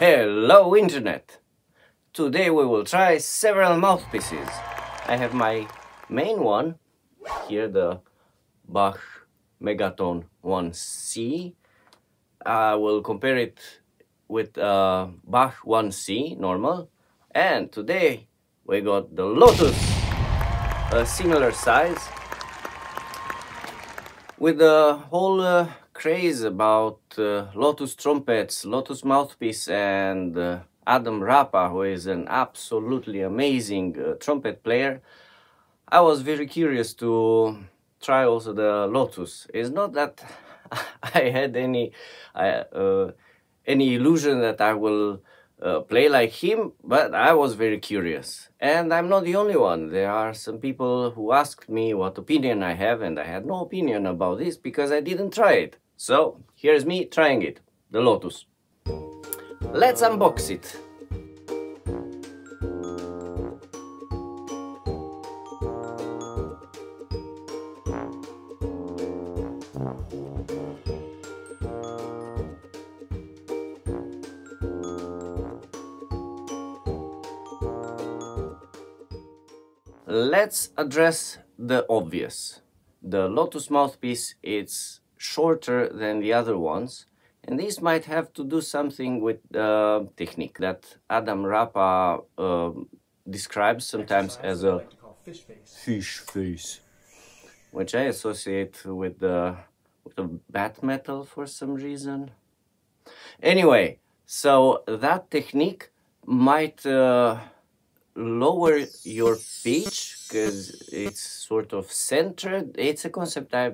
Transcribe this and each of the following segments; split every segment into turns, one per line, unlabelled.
Hello Internet! Today we will try several mouthpieces. I have my main one, here the Bach Megatone 1C. I will compare it with uh, Bach 1C normal. And today we got the Lotus, a similar size. With the whole uh, craze about uh, Lotus trumpets, Lotus mouthpiece, and uh, Adam Rapa, who is an absolutely amazing uh, trumpet player, I was very curious to try also the Lotus. It's not that I had any uh, any illusion that I will uh, play like him, but I was very curious. And I'm not the only one. There are some people who asked me what opinion I have, and I had no opinion about this because I didn't try it. So here's me trying it, the Lotus. Let's unbox it. Let's address the obvious. The Lotus mouthpiece is shorter than the other ones and this might have to do something with the technique that Adam Rapa uh, describes sometimes as a
fish face.
fish face, which I associate with the with the bat metal for some reason. Anyway, so that technique might uh, lower your pitch because it's sort of centered. It's a concept I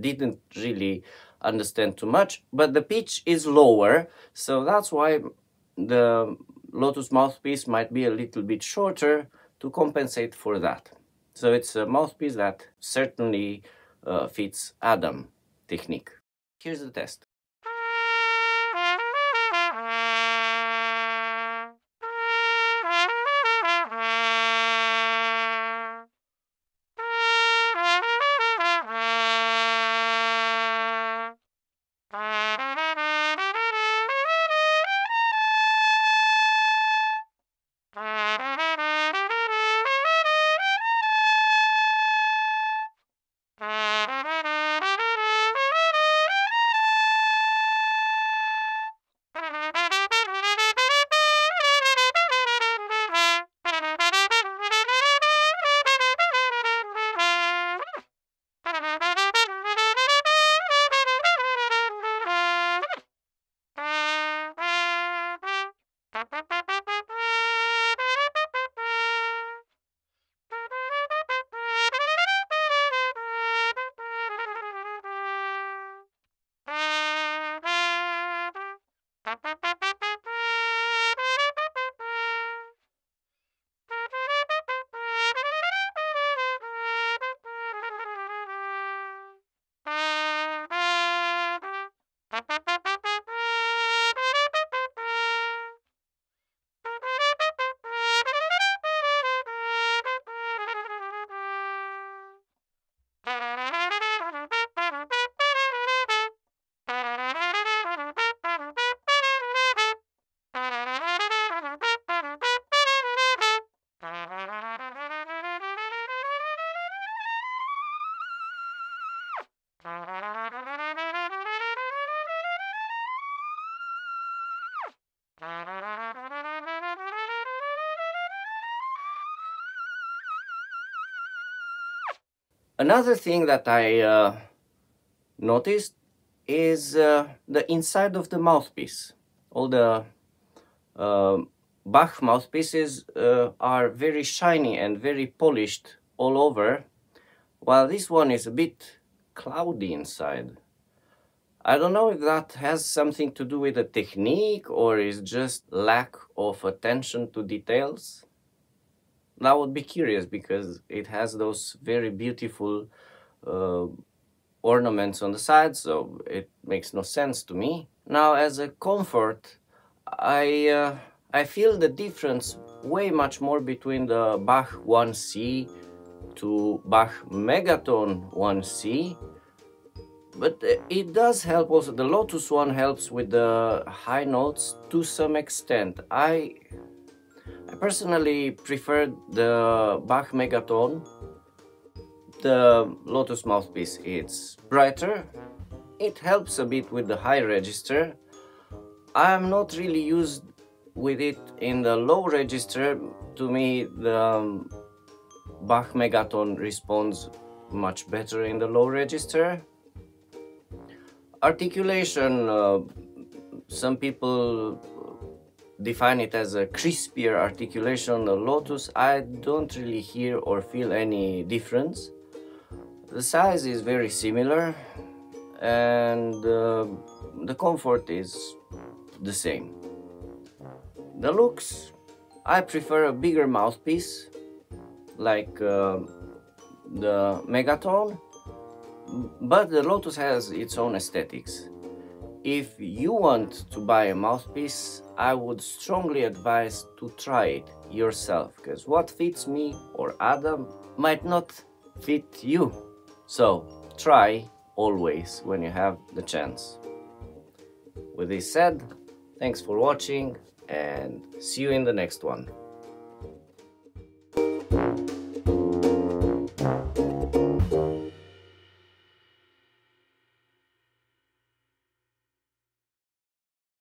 didn't really understand too much, but the pitch is lower, so that's why the Lotus mouthpiece might be a little bit shorter to compensate for that. So it's a mouthpiece that certainly uh, fits Adam technique. Here's the test. Another thing that I uh, noticed is uh, the inside of the mouthpiece. All the uh, Bach mouthpieces uh, are very shiny and very polished all over, while this one is a bit cloudy inside. I don't know if that has something to do with the technique or is just lack of attention to details. I would be curious because it has those very beautiful uh, ornaments on the side, so it makes no sense to me. Now, as a comfort, I uh, I feel the difference way much more between the Bach 1C to Bach Megatone 1C but uh, it does help also the lotus one helps with the high notes to some extent i i personally prefer the bach megatone. The lotus mouthpiece it's brighter. It helps a bit with the high register. I'm not really used with it in the low register. To me the um, bach megatone responds much better in the low register. Articulation, uh, some people define it as a crispier articulation. The Lotus, I don't really hear or feel any difference. The size is very similar and uh, the comfort is the same. The looks, I prefer a bigger mouthpiece like uh, the Megatone but the Lotus has its own aesthetics. If you want to buy a mouthpiece, I would strongly advise to try it yourself, because what fits me or Adam might not fit you. So try always when you have the chance. With this said, thanks for watching and see you in the next one.